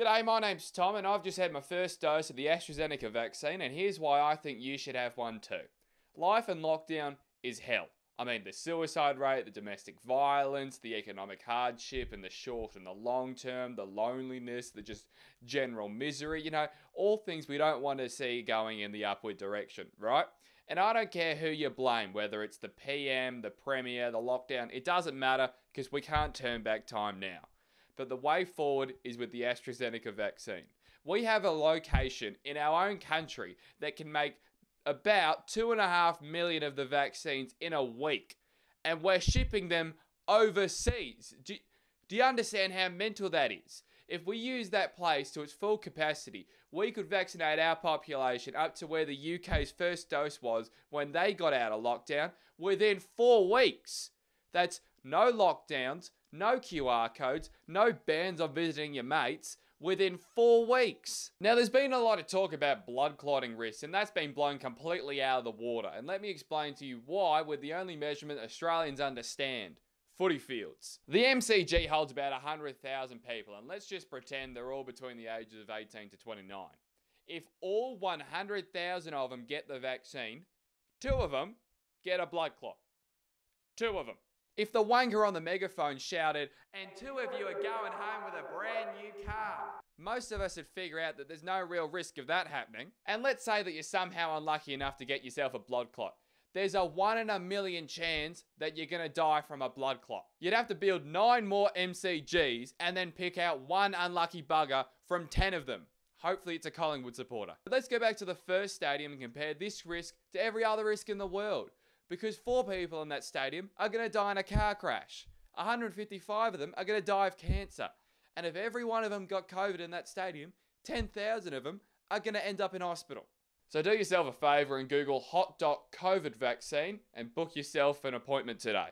G'day, my name's Tom, and I've just had my first dose of the AstraZeneca vaccine, and here's why I think you should have one too. Life in lockdown is hell. I mean, the suicide rate, the domestic violence, the economic hardship, and the short and the long term, the loneliness, the just general misery, you know, all things we don't want to see going in the upward direction, right? And I don't care who you blame, whether it's the PM, the Premier, the lockdown, it doesn't matter because we can't turn back time now. But the way forward is with the AstraZeneca vaccine. We have a location in our own country that can make about two and a half million of the vaccines in a week, and we're shipping them overseas. Do, do you understand how mental that is? If we use that place to its full capacity, we could vaccinate our population up to where the UK's first dose was when they got out of lockdown within four weeks. That's no lockdowns, no QR codes, no bans on visiting your mates within four weeks. Now, there's been a lot of talk about blood clotting risks, and that's been blown completely out of the water. And let me explain to you why, with the only measurement Australians understand footy fields. The MCG holds about 100,000 people, and let's just pretend they're all between the ages of 18 to 29. If all 100,000 of them get the vaccine, two of them get a blood clot. Two of them. If the wanker on the megaphone shouted, and two of you are going home with a brand new car, most of us would figure out that there's no real risk of that happening. And let's say that you're somehow unlucky enough to get yourself a blood clot. There's a one in a million chance that you're gonna die from a blood clot. You'd have to build nine more MCGs and then pick out one unlucky bugger from 10 of them. Hopefully, it's a Collingwood supporter. But let's go back to the first stadium and compare this risk to every other risk in the world because four people in that stadium are going to die in a car crash. 155 of them are going to die of cancer. And if every one of them got COVID in that stadium, 10,000 of them are going to end up in hospital. So do yourself a favour and Google HotDoc COVID vaccine and book yourself an appointment today.